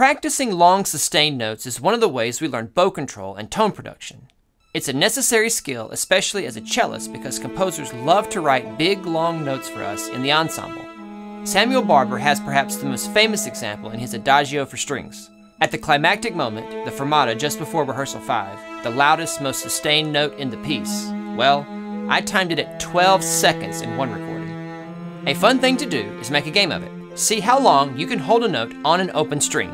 Practicing long sustained notes is one of the ways we learn bow control and tone production. It's a necessary skill, especially as a cellist, because composers love to write big, long notes for us in the ensemble. Samuel Barber has perhaps the most famous example in his Adagio for strings. At the climactic moment, the fermata just before rehearsal 5, the loudest, most sustained note in the piece, well, I timed it at 12 seconds in one recording. A fun thing to do is make a game of it. See how long you can hold a note on an open string.